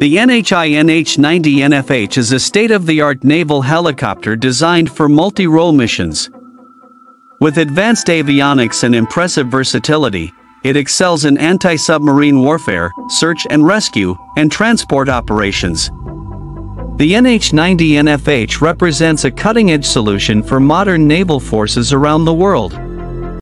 The NHI NH-90 NFH is a state-of-the-art naval helicopter designed for multi-role missions. With advanced avionics and impressive versatility, it excels in anti-submarine warfare, search and rescue, and transport operations. The NH-90 NFH represents a cutting-edge solution for modern naval forces around the world.